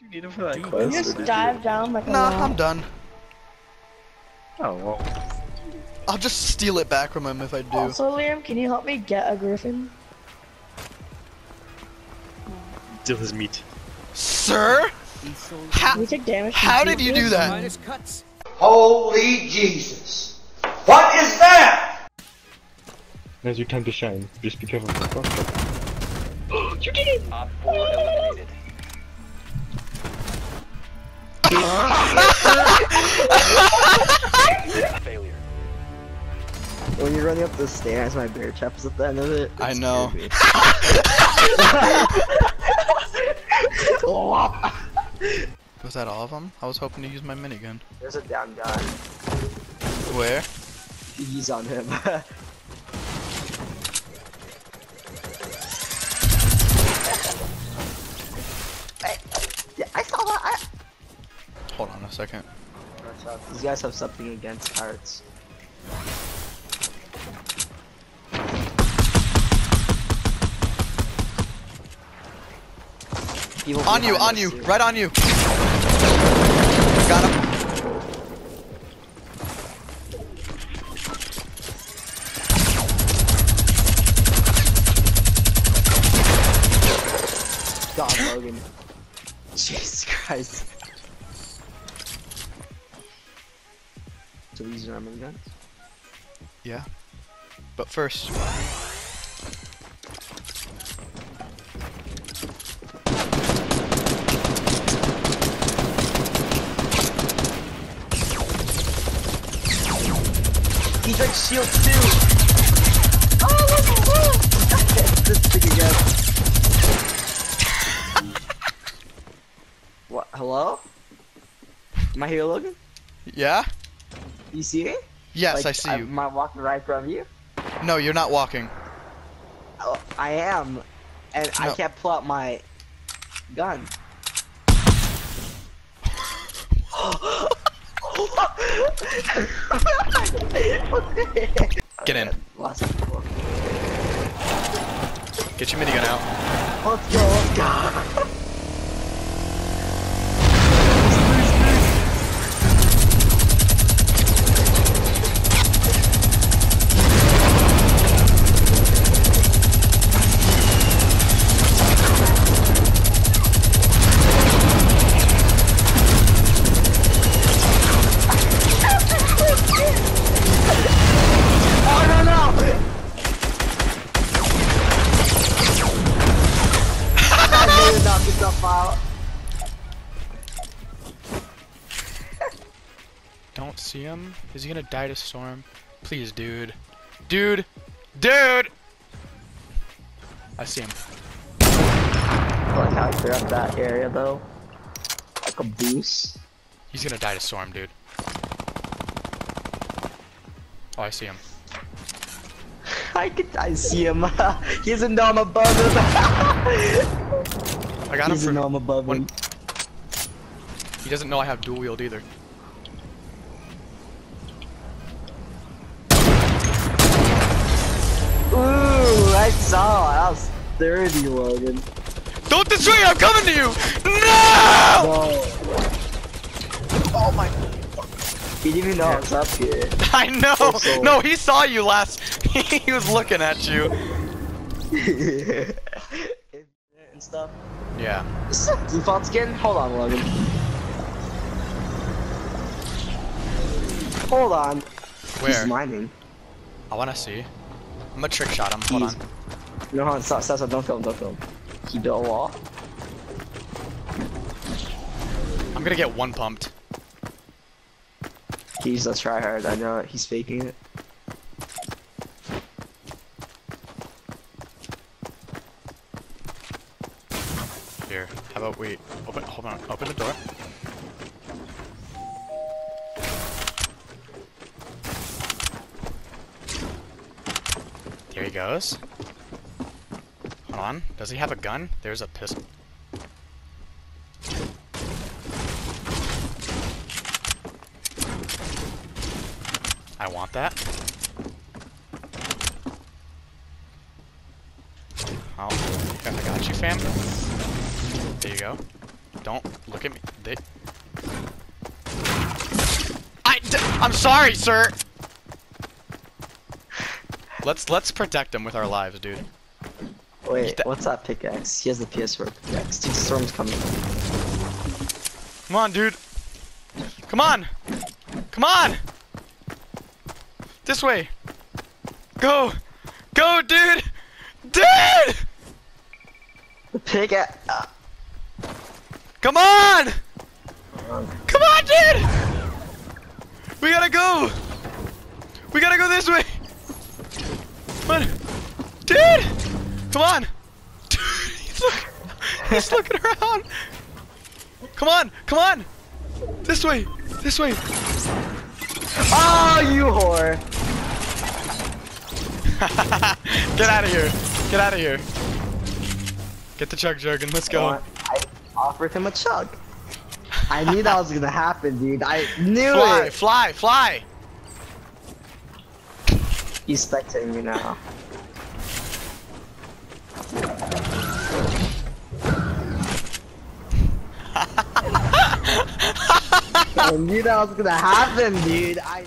you need him for that Dude, quest? You just did dive down like a Nah. I'm done. Oh well. I'll just steal it back from him if I do. Also, Liam, can you help me get a griffin? Steal his meat. Sir? How, we take damage? how did you do that? Holy Jesus. What is that? Now's your time to shine. Just be careful. You did it! Op 4 eliminated. Failure. When you're running up the stairs, my bear trap is at the end of it. I know. Was that all of them? I was hoping to use my minigun. There's a down guy. Where? He's on him. second. These guys have something against hearts. On you, on you, too. right on you. Got him. God, Logan. Jesus Christ. So we using our guns? Yeah. But first, He's like shield too! Oh, look, look! this thing again. what? Hello? Am I here, Logan? yeah? You see me? Yes, Like, I see you. Am I walking right from you? No, you're not walking. Oh, I am, and I can't pull out my gun. Get in. Lost it before. Get your minigun out. Let's go, let's go. Yourself out. Don't see him. Is he gonna die to storm? Please, dude. Dude! Dude! I see him. I like how I clear up that area though. Like a boost. He's gonna die to storm, dude. Oh, I see him. I can I see him. he doesn't know I'm above him. I got he him for. know I'm above when- him. He doesn't know I have dual wield either. Ooh, I saw. That was 30, Logan. Don't destroy it! I'm coming to you! No! No. Oh my. He didn't even know I was up here. I know! Also- No, he saw you last. he was looking at you. and stuff. Yeah. This is a default skin? Hold on, Logan. Hold on. Where? He's mining. I wanna see. I'm gonna trick shot him. Hold He's- on. No, hold on, stop, stop, stop, don't film, don't film. He built a wall. I'm gonna get one pumped. He's a tryhard, I know it. He's faking it. About we open? Hold on. Open the door. There he goes. Hold on. Does he have a gun? There's a pistol. I want that. Oh, I got you, fam. There you go. Don't look at me. They. I. D I'm sorry, sir. Let's let's protect him with our lives, dude. Wait, what's that pickaxe? He has the PS4 pickaxe. Dude, storm's coming. Come on, dude. Come on. Come on. This way. Go. Go, dude. Dude. The pickaxe. Uh, Come on. Come on, dude. We gotta go. We gotta go this way. Come on. Dude. Come on. Dude, he's, look, he's looking around. Come on. Come on. This way. This way. oh, you whore! Get out of here. Get out of here. Get the chug jug and let's go. I offered him a chug. I knew that was gonna happen, dude. I knew Fly, it. fly, fly. He's spectating me now. I knew that was gonna happen, dude. I.